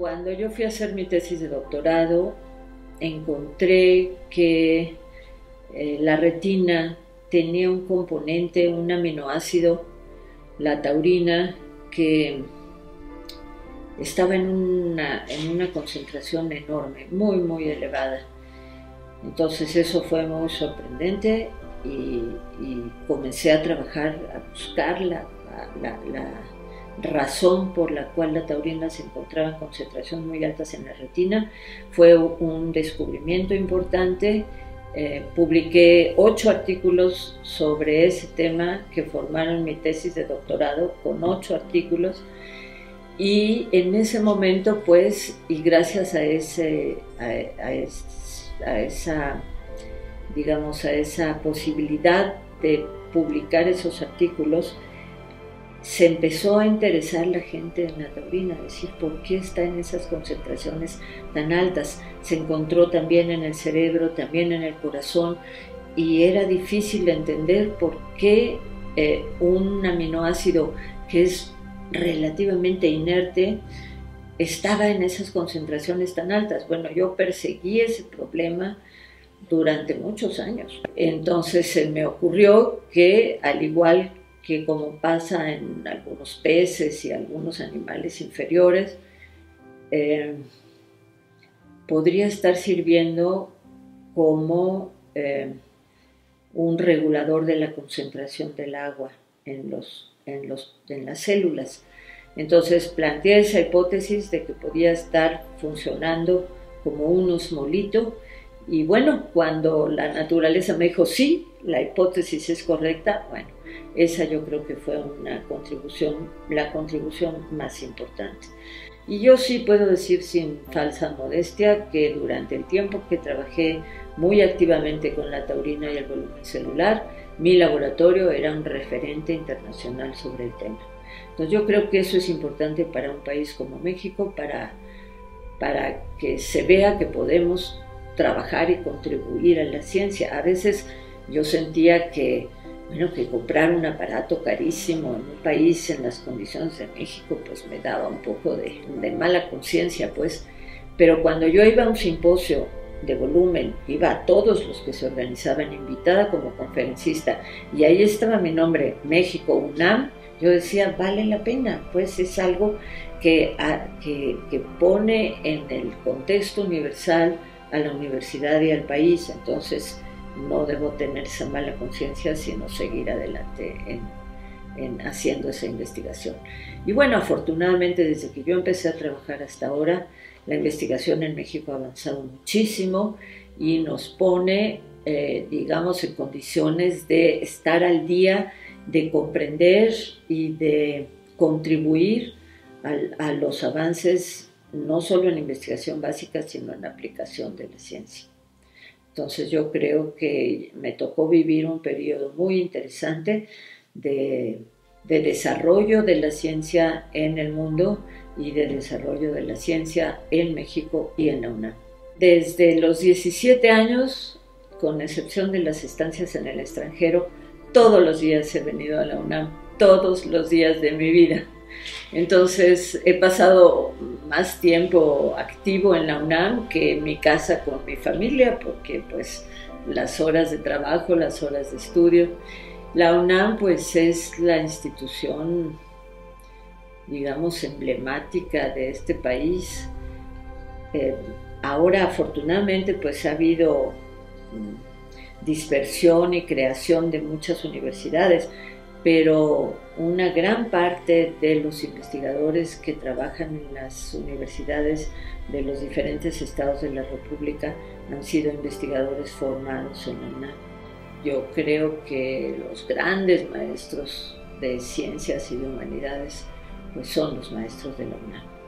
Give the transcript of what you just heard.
Cuando yo fui a hacer mi tesis de doctorado, encontré que eh, la retina tenía un componente, un aminoácido, la taurina, que estaba en una, en una concentración enorme, muy, muy elevada. Entonces eso fue muy sorprendente y, comencé a trabajar, a buscar la, razón por la cual la taurina se encontraba en concentraciones muy altas en la retina. Fue un descubrimiento importante. Eh, publiqué ocho artículos sobre ese tema que formaron mi tesis de doctorado con ocho artículos y en ese momento pues y gracias a ese a esa digamos, a esa posibilidad de publicar esos artículos, se empezó a interesar la gente en la taurina, decir por qué está en esas concentraciones tan altas. Se encontró también en el cerebro, también en el corazón, y era difícil entender por qué eh, un aminoácido que es relativamente inerte estaba en esas concentraciones tan altas. Bueno, yo perseguí ese problema durante muchos años. Entonces se me ocurrió que al igual que como pasa en algunos peces y algunos animales inferiores, eh, podría estar sirviendo como eh, un regulador de la concentración del agua en, los, en, los, en las células. Entonces planteé esa hipótesis de que podía estar funcionando como un osmolito y bueno, cuando la naturaleza me dijo, sí, la hipótesis es correcta, bueno, esa yo creo que fue una contribución, la contribución más importante. Y yo sí puedo decir sin falsa modestia que durante el tiempo que trabajé muy activamente con la taurina y el volumen celular, mi laboratorio era un referente internacional sobre el tema. Entonces yo creo que eso es importante para un país como México, para, para que se vea que podemos trabajar y contribuir a la ciencia. A veces yo sentía que, bueno, que comprar un aparato carísimo en un país en las condiciones de México, pues me daba un poco de, de mala conciencia, pues. Pero cuando yo iba a un simposio de volumen, iba a todos los que se organizaban, invitada como conferencista, y ahí estaba mi nombre, México UNAM, yo decía, vale la pena, pues es algo que, que, que pone en el contexto universal a la universidad y al país, entonces no debo tener esa mala conciencia, sino seguir adelante en, haciendo esa investigación. Y bueno, afortunadamente desde que yo empecé a trabajar hasta ahora, la investigación en México ha avanzado muchísimo y nos pone, eh, digamos, en condiciones de estar al día, de comprender y de contribuir a los avances no solo en investigación básica, sino en aplicación de la ciencia. Entonces yo creo que me tocó vivir un periodo muy interesante de, desarrollo de la ciencia en el mundo y de desarrollo de la ciencia en México y en la UNAM. Desde los 17 años, con excepción de las estancias en el extranjero, todos los días he venido a la UNAM, todos los días de mi vida. Entonces he pasado más tiempo activo en la UNAM que en mi casa con mi familia, porque pues las horas de trabajo, las horas de estudio. La UNAM pues es la institución, digamos, emblemática de este país. Eh, ahora afortunadamente pues ha habido mm, dispersión y creación de muchas universidades, pero una gran parte de los investigadores que trabajan en las universidades de los diferentes estados de la República han sido investigadores formados en la UNAM. Yo creo que los grandes maestros de ciencias y de humanidades pues son los maestros de la UNAM.